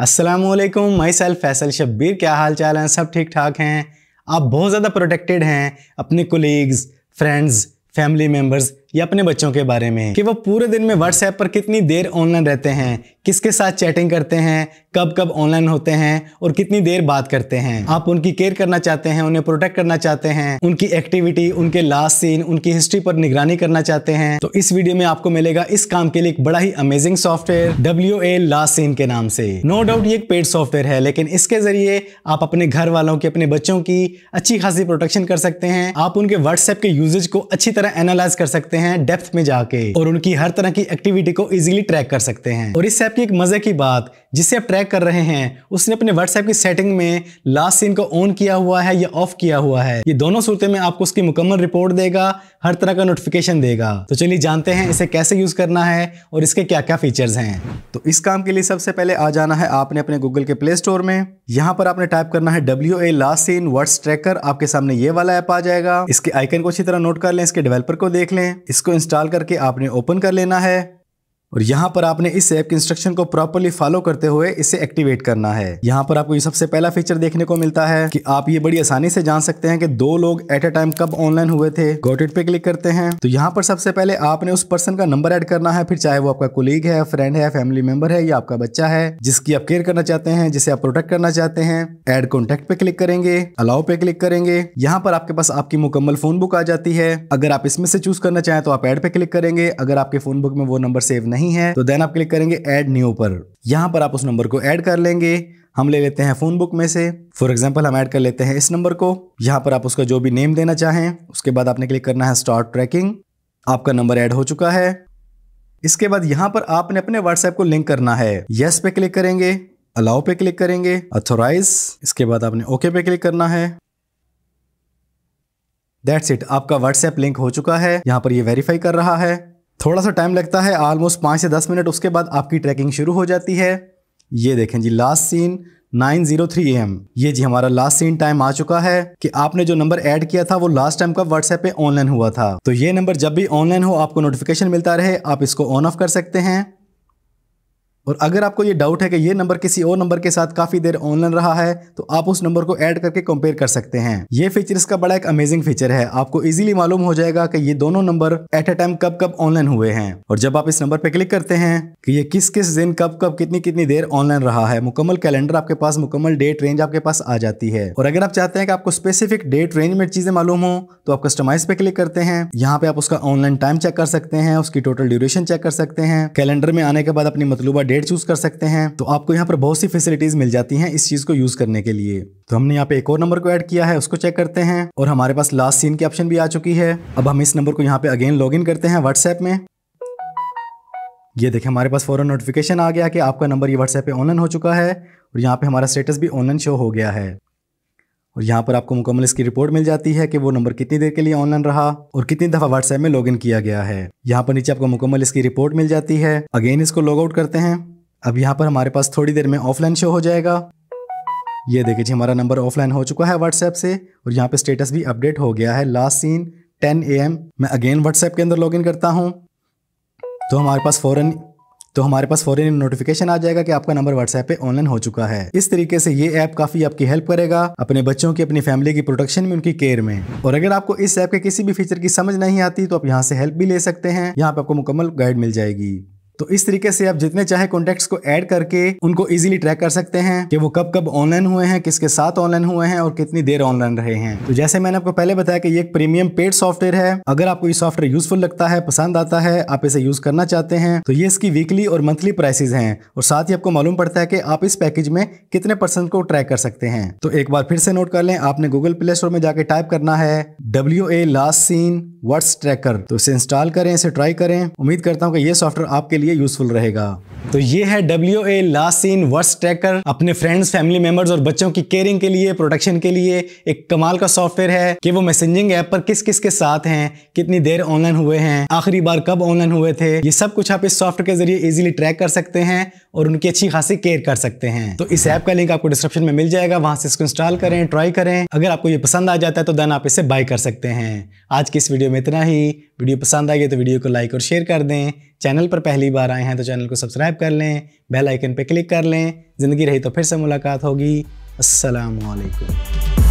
वालेकुम my self Faisal Shabbir क्या हाल चाल हैं? सब ठीक ठाक हैं? आप बहुत ज़्यादा प्रोटेक्टेड हैं अपने कोलीग्स फ्रेंड्स फैमिली मेंबर्स या अपने बच्चों के बारे में कि वो पूरे दिन में व्हाट्सएप पर कितनी देर ऑनलाइन रहते हैं किसके साथ चैटिंग करते हैं, कब कब ऑनलाइन होते हैं और कितनी देर बात करते हैं। आप उनकी केयर करना चाहते हैं, उन्हें प्रोटेक्ट करना चाहते हैं, उनकी एक्टिविटी उनके लास्ट सीन उनकी हिस्ट्री पर निगरानी करना चाहते हैं। तो इस वीडियो में आपको मिलेगा इस काम के लिए एक बड़ा ही amazing software W A last seen के नाम से। नो डाउट ये एक पेड सॉफ्टवेयर है, लेकिन इसके ज़रिए आप अपने घर वालों की, अपने बच्चों की अच्छी खासी प्रोटेक्शन कर सकते हैं। आप उनके व्हाट्सएप के यूजेज को अच्छी तरह एनालाइज कर सकते हैं डेप्थ में जाके और उनकी हर तरह की एक्टिविटी को इजिली ट्रैक कर सकते हैं। और इस की एक मज़े की बात, जिसे आप ट्रैक कर रहे हैं, उसने अपने व्हाट्सएप की सेटिंग में लास्ट सीन को ऑन किया हुआ है या ऑफ़ किया हुआ है। ये दोनों सूरतें में आपको उसकी मुकम्मल रिपोर्ट देगा, हर तरह का नोटिफिकेशन देगा। तो चलिए जानते हैं इसे कैसे यूज़ करना है और इसके क्या क्या फीचर्स हैं। तो इस काम के लिए सबसे पहले आ जाना है आपने अपने गूगल के प्ले स्टोर में। यहाँ पर आपने टाइप करना है W A last seen words tracker आपके सामने ये वाला ऐप आ जाएगा। इसके आइकन को अच्छी तरह नोट कर लें, इसके डेवलपर को देख लें। इसको इंस्टॉल करके आपने ओपन कर लेना है। और यहाँ पर आपने इस ऐप के इंस्ट्रक्शन को प्रॉपरली फॉलो करते हुए इसे एक्टिवेट करना है। यहाँ पर आपको ये सबसे पहला फीचर देखने को मिलता है कि आप ये बड़ी आसानी से जान सकते हैं कि दो लोग एट ए टाइम कब ऑनलाइन हुए थे। गोटेड पे क्लिक करते हैं। तो यहाँ पर सबसे पहले आपने उस पर्सन का नंबर ऐड करना है, फिर चाहे वो आपका कोलीग है फ्रेंड है फैमिली मेंबर है या आपका बच्चा है, जिसकी आप केयर करना चाहते हैं, जिसे आप प्रोटेक्ट करना चाहते हैं एड कॉन्टेक्ट पे क्लिक करेंगे अलाउ पे क्लिक करेंगे। यहाँ पर आपके पास आपकी मुकम्मल फ़ोन बुक आ जाती है। अगर आप इसमें से चूज़ करना चाहें तो आप एड पे क्लिक करेंगे। अगर आपके फ़ोन बुक में वो नंबर सेव नहीं है तो देन आप क्लिक करेंगे ऐड न्यू पर। यहाँ पर आप उस नंबर को ऐड कर लेंगे। हम ले लेते हैं फ़ोन बुक में से। फॉर एग्ज़ाम्पल हम ऐड कर लेते हैं इस नंबर को। यहाँ पर आप उसका जो भी नेम देना चाहें, उसके बाद आपने क्लिक करना है स्टार्ट ट्रैकिंग आपका नंबर ऐड हो चुका है। इसके बाद यहाँ पर आपने अपने व्हाट्सएप को लिंक करना है। यस पे क्लिक करेंगे अलाउ पे क्लिक करेंगे अथोराइज इसके बाद आपने ओके पे क्लिक करना है। दैट्स इट आपका व्हाट्सएप लिंक हो चुका है। यहाँ पर ये वेरीफाई कर रहा है। थोड़ा सा टाइम लगता है ऑलमोस्ट पाँच से दस मिनट उसके बाद आपकी ट्रैकिंग शुरू हो जाती है। ये देखें जी लास्ट सीन 9:03 ज़ीरो ये जी, हमारा लास्ट सीन टाइम आ चुका है कि आपने जो नंबर ऐड किया था, वो लास्ट टाइम का व्हाट्सएप पे ऑनलाइन हुआ था। तो ये नंबर जब भी ऑनलाइन हो, आपको नोटिफिकेशन मिलता रहे, आप इसको ऑन ऑफ़ कर सकते हैं। और अगर आपको ये डाउट है कि ये नंबर किसी और नंबर के साथ काफ़ी देर ऑनलाइन रहा है तो आप उस नंबर को ऐड करके कंपेयर कर सकते हैं। ये फीचर इसका बड़ा एक अमेजिंग फीचर है। आपको इजीली मालूम हो जाएगा कि ये दोनों नंबर एट ए टाइम कब कब ऑनलाइन हुए हैं। और जब आप इस नंबर पे क्लिक करते हैं कि ये किस किस दिन कब कब कितनी कितनी देर ऑनलाइन रहा है, मुकम्मल कैलेंडर आपके पास, मुकम्मल डेट रेंज आपके पास आ जाती है। और अगर आप चाहते हैं कि आपको स्पेसिफिक डेट रेंज में चीज़ें मालूम हो तो आप कस्टमाइज पे क्लिक करते हैं। यहाँ पे आप उसका ऑनलाइन टाइम चेक कर सकते हैं, उसकी टोटल ड्यूरेशन चेक कर सकते हैं। कैलेंडर में आने के बाद अपनी मतलूबा डेट चूज़ कर सकते हैं। तो आपको यहाँ पर बहुत सी फैसिलिटीज़ मिल जाती हैं इस चीज़ को यूज़ करने के लिए। तो हमने यहाँ पे एक और नंबर को ऐड किया है, उसको चेक करते हैं और हमारे पास लास्ट सीन की ऑप्शन भी आ चुकी है। अब हम इस नंबर को यहाँ पे अगेन लॉग करते हैं व्हाट्सएप में। ये देखें, हमारे पास फॉरन नोटिफिकेशन आ गया कि आपका नंबर ये व्हाट्सएप पे ऑनलाइन हो चुका है और यहाँ पे हमारा स्टेटस भी ऑनलाइन शो हो गया है। और यहाँ पर आपको मुकम्मल इसकी रिपोर्ट मिल जाती है कि वो नंबर कितनी देर के लिए ऑनलाइन रहा और कितनी दफ़ा व्हाट्सएप में लॉगिन किया गया है। यहाँ पर नीचे आपको मुकम्मल इसकी रिपोर्ट मिल जाती है। अगेन इसको लॉग आउट करते हैं। अब यहाँ पर हमारे पास थोड़ी देर में ऑफलाइन शो हो जाएगा। ये देखिए जी, हमारा नंबर ऑफलाइन हो चुका है व्हाट्सएप से और यहाँ पे स्टेटस भी अपडेट हो गया है। लास्ट सीन 10 एम मैं अगेन व्हाट्सएप के अंदर लॉगिन करता हूँ। तो हमारे पास फ़ौरन तो हमारे पास फॉरन नोटिफिकेशन आ जाएगा कि आपका नंबर व्हाट्सएप पे ऑनलाइन हो चुका है। इस तरीके से ये ऐप काफ़ी आपकी हेल्प करेगा, अपने बच्चों की, अपनी फैमिली की प्रोटेक्शन में, उनकी केयर में। और अगर आपको इस ऐप के किसी भी फीचर की समझ नहीं आती तो आप यहाँ से हेल्प भी ले सकते हैं। यहाँ पे आपको मुकम्मल गाइड मिल जाएगी। तो इस तरीके से आप जितने चाहे कॉन्टेक्ट्स को ऐड करके उनको इजीली ट्रैक कर सकते हैं कि वो कब कब ऑनलाइन हुए हैं, किसके साथ ऑनलाइन हुए हैं और कितनी देर ऑनलाइन रहे हैं। तो जैसे मैंने आपको पहले बताया कि ये एक प्रीमियम पेड सॉफ्टवेयर है, अगर आपको ये सॉफ्टवेयर यूजफुल लगता है, पसंद आता है, आप इसे यूज़ करना चाहते हैं तो ये इसकी वीकली और मंथली प्राइसेज हैं। और साथ ही आपको मालूम पड़ता है कि आप इस पैकेज में कितने परसेंट को ट्रैक कर सकते हैं। तो एक बार फिर से नोट कर लें, आपने गूगल प्ले स्टोर में जाकर टाइप करना है W A last seen words tracker तो इसे इंस्टॉल करें, इसे ट्राई करें। उम्मीद करता हूँ कि ये सॉफ्टवेयर आपके लिए यूजफुल रहेगा। तो ये है W A last seen words tracker अपने फ्रेंड्स फैमिली मेंबर्स और बच्चों की केयरिंग के लिए प्रोटेक्शन के लिए। एक कमाल का सॉफ्टवेयर है कि वो मैसेजिंग ऐप पर किस किस के साथ हैं, कितनी देर ऑनलाइन हुए हैं, आखिरी बार कब ऑनलाइन हुए थे। ये सब कुछ आप इस सॉफ्टवेयर के ज़रिए इजीली ट्रैक कर सकते हैं और उनकी अच्छी खासी केयर कर सकते हैं। तो इस ऐप का लिंक आपको डिस्क्रिप्शन में मिल जाएगा, वहाँ से इसको इंस्टॉल करें ट्राई करें। अगर आपको ये पसंद आ जाता है तो देन आप इसे बाय कर सकते हैं। आज की इस वीडियो में इतना ही। वीडियो पसंद आई तो वीडियो को लाइक और शेयर कर दें। चैनल पर पहली बार आए हैं तो चैनल को सब्सक्राइब सब्सक्राइब कर लें बेल आइकन पर क्लिक कर लें। ज़िंदगी रही तो फिर से मुलाकात होगी। अस्सलाम वालेकुम